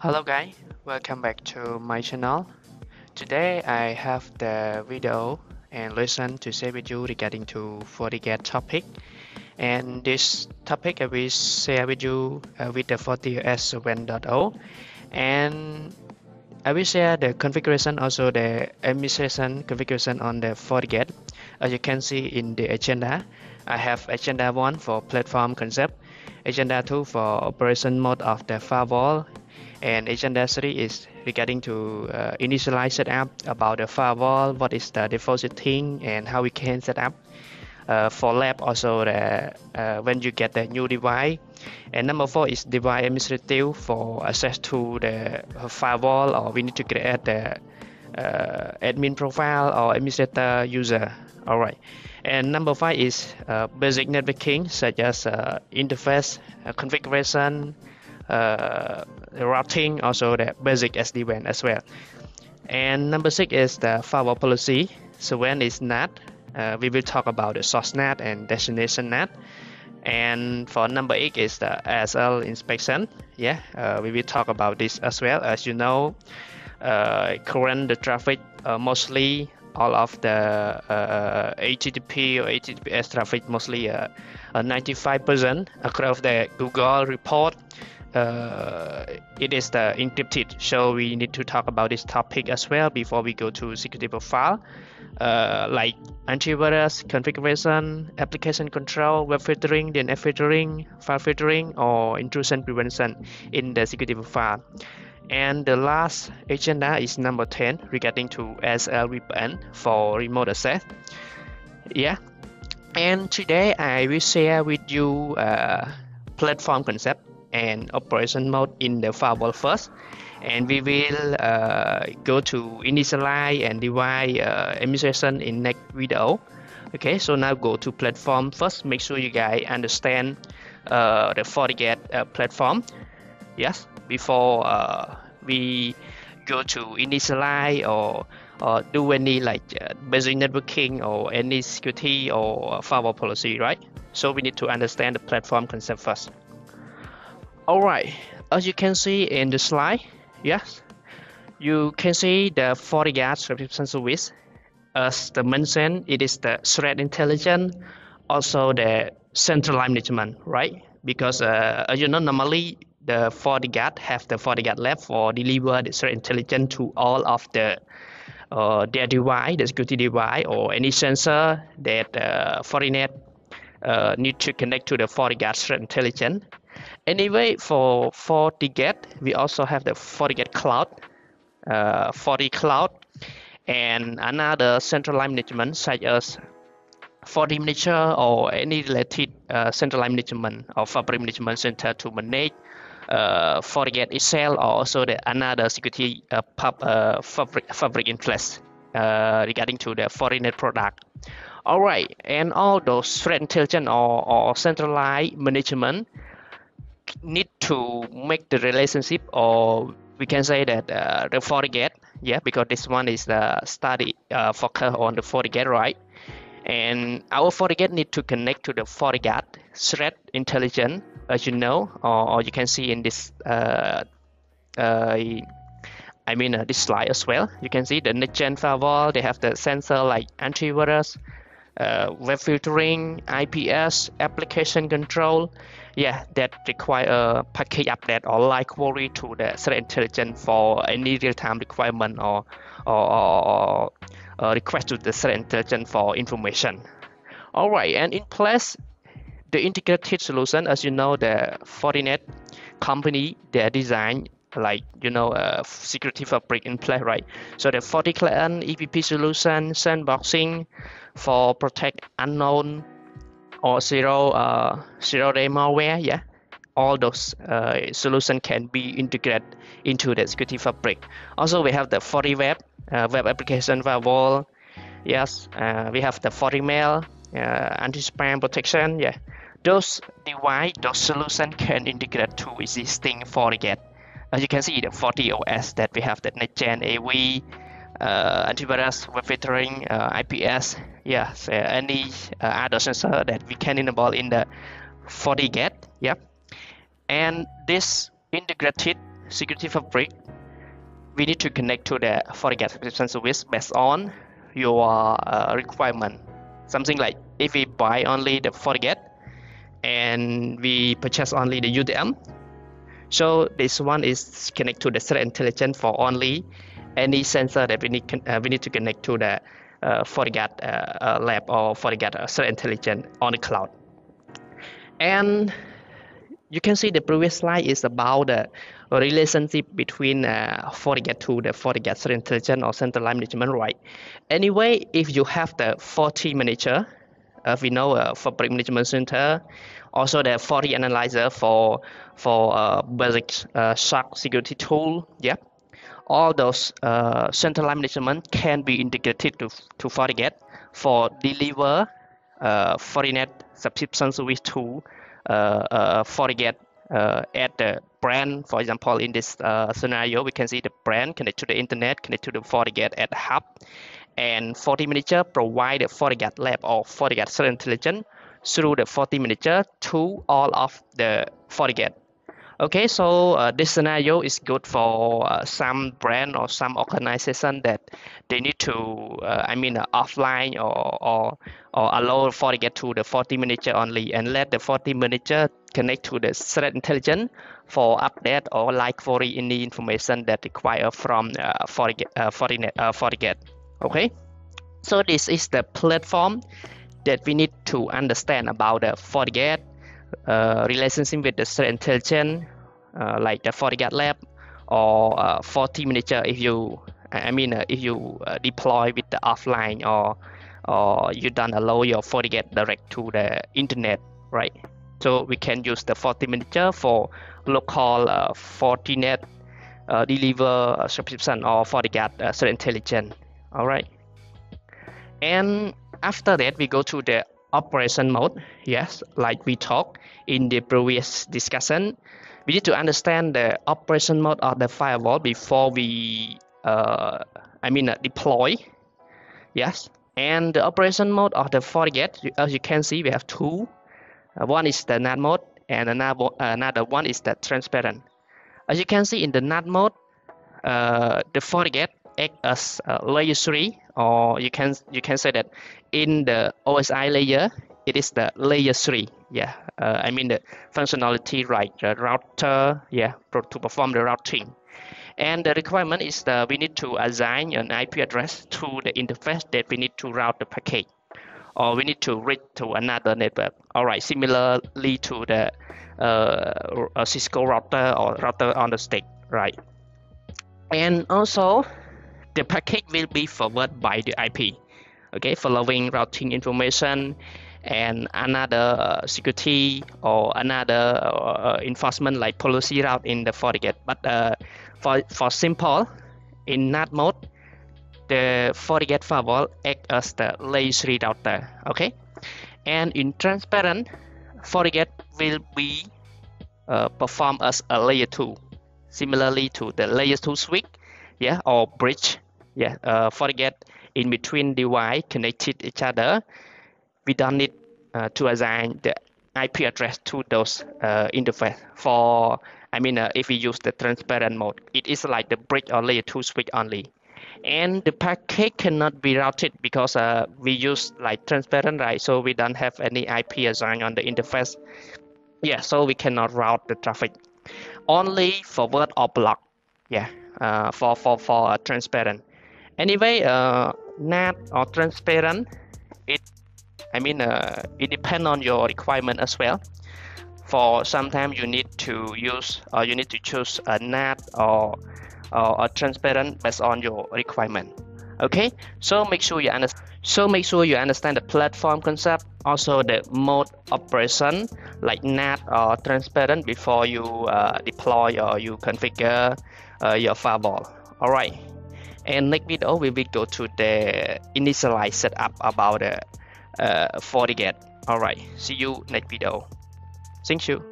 Hello guys, welcome back to my channel. Today I have the video and lesson to share with you regarding to FortiGate topic. And this topic I will share with you uh, with the FortiOS 7.0 and I will share the configuration also the administration configuration on the FortiGate. As you can see in the agenda, I have agenda 1 for platform concept, agenda 2 for operation mode of the firewall and agenda 3 is regarding to uh, initialize setup about the firewall what is the default setting and how we can set up uh, for lab also the, uh, when you get the new device. And number four is device administrative for access to the firewall or we need to create the uh, admin profile or administrator user. All right and number five is uh, basic networking such as uh, interface configuration uh, routing, also the basic SD-WAN as well. And number six is the firewall policy. So when it's NAT, uh, we will talk about the source NAT and destination NAT. And for number eight is the SSL inspection. Yeah, uh, we will talk about this as well. As you know, uh, current the traffic uh, mostly all of the uh, HTTP or HTTPS traffic mostly 95% across the Google report uh, it is the encrypted so we need to talk about this topic as well before we go to security profile uh, like antivirus configuration application control web filtering DNS filtering file filtering or intrusion prevention in the security profile and the last agenda is number 10 regarding to SSL VPN for remote access. Yeah. And today I will share with you uh, platform concept and operation mode in the firewall first. And we will uh, go to initialize and device uh, administration in next video. Okay so now go to platform first. Make sure you guys understand uh, the FortiGate uh, platform. Yes before uh, we go to initialize or or do any like uh, basic networking or any security or firewall policy right? So we need to understand the platform concept first Alright, as you can see in the slide, yes, you can see the FortiGuard subscription service. As the mentioned, it is the threat intelligence, also the centralized management, right? Because uh, as you know, normally the FortiGate have the FortiGuard lab for deliver the threat intelligence to all of the uh, their device, the security device, or any sensor that uh, Fortinet uh, need to connect to the FortiGuard threat intelligence Anyway, for FortiGate, we also have the FortiGate Cloud, uh, FortiCloud, and another centralized management such as FortiManager or any related uh, centralized management or fabric management center to manage uh, FortiGate itself or also the another security uh, pub, uh, fabric, fabric in place uh, regarding to the Fortinet product. All right, and all those threat intelligence or, or centralized management need to make the relationship or we can say that uh, the FortiGate yeah because this one is the study uh, focus on the FortiGate right? And our FortiGate need to connect to the FortiGuard threat intelligence as you know or, or you can see in this uh, uh, I mean uh, this slide as well. You can see the next gen firewall they have the sensor like antivirus uh, web filtering IPS application control yeah, that require a package update or live query to the threat intelligence for any real-time requirement or or, or, or request to the threat intelligence for information. All right, and in place, the integrated solution, as you know, the Fortinet company, they design like you know a security fabric in play, right? So the FortiClient EPP solution, sandboxing for protect unknown or zero uh, zero day malware yeah? All those uh, solution can be integrated into the security fabric also we have the FortiWeb uh, web application firewall yes uh, we have the FortiMail uh, anti-spam protection yeah? Those device those solution can integrate to existing FortiGate as you can see the FortiOS that we have that next gen AV uh, antivirus, web filtering, uh, IPS, yeah, so any uh, other sensor that we can enable in the FortiGate, yeah. And this integrated security fabric, we need to connect to the FortiGuard subscription service based on your uh, requirement. Something like if we buy only the FortiGate and we purchase only the UTM, so this one is connect to the threat intelligence for only any sensor that we need uh, we need to connect to the uh, FortiGuard uh, uh lab or FortiGuard uh, threat intelligence on the cloud. And you can see the previous slide is about the relationship between uh, FortiGate to the FortiGuard threat intelligence or centralized management, right? Anyway, if you have the FortiManager, uh, we know uh, fabric management center, also the FortiAnalyzer for for uh, basic uh, security tool, yeah. All those uh, management can be integrated to to FortiGate for deliver uh, Fortinet subscription service to uh, uh, FortiGate uh, at the brand. For example, in this uh, scenario, we can see the brand connect to the internet, connect to the FortiGate at the hub, and FortiManager provide the FortiGuard lab or FortiGuard threat intelligence through the FortiManager to all of the FortiGate Okay, so uh, this scenario is good for uh, some brand or some organization that they need to, uh, I mean, uh, offline or, or or allow FortiGate to the FortiManager only and let the FortiManager connect to the threat intelligence for update or like for any information that require from uh, FortiGate, uh, Fortinet, uh, FortiGate. Okay, so this is the platform that we need to understand about the FortiGate uh, relationship with the threat intelligence, uh, like the FortiGuard Lab or uh, FortiManager if you, I mean, uh, if you uh, deploy with the offline or or you don't allow your FortiGate direct to the internet, right? So we can use the FortiManager for local uh, Fortinet uh, deliver subscription or FortiGuard uh, threat intelligence. All right. And after that, we go to the operation mode. Yes like we talked in the previous discussion. We need to understand the operation mode of the firewall before we uh, i mean uh, deploy. Yes. And the operation mode of the FortiGate as you can see we have two. Uh, one is the NAT mode and another, another one is the transparent. As you can see in the NAT mode uh, the FortiGate act as layer 3 or you can you can say that in the OSI layer it is the layer 3 yeah uh, I mean the functionality right the router yeah to perform the routing. And the requirement is that we need to assign an IP address to the interface that we need to route the packet or we need to read to another network. All right similarly to the uh, Cisco router or router on the stick right? And also the packet will be forwarded by the IP okay? Following routing information and another uh, security or another uh, enforcement like policy route in the FortiGate but uh, for for simple in NAT mode the FortiGate firewall act as the layer 3 router okay? And in transparent FortiGate will be uh, perform as a layer 2 similarly to the layer 2 switch yeah or bridge yeah uh, FortiGate in between device connected each other we don't need uh, to assign the IP address to those uh, interface. For I mean uh, if we use the transparent mode it is like the bridge or layer 2 switch only. And the packet cannot be routed because uh, we use like transparent right? So we don't have any IP assigned on the interface. Yeah so we cannot route the traffic. Only forward or block. Yeah uh, for for for uh, transparent. Anyway uh, or transparent it I mean uh, it depends on your requirement as well. For sometimes you need to use or you need to choose a NAT or, or a transparent based on your requirement. Okay? So make sure you understand so make sure you understand the platform concept also the mode operation like NAT or transparent before you uh, deploy or you configure uh, your firewall all right and next video we will go to the initialize setup about the uh, FortiGate. Alright, see you next video. Thank you.